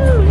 Woo!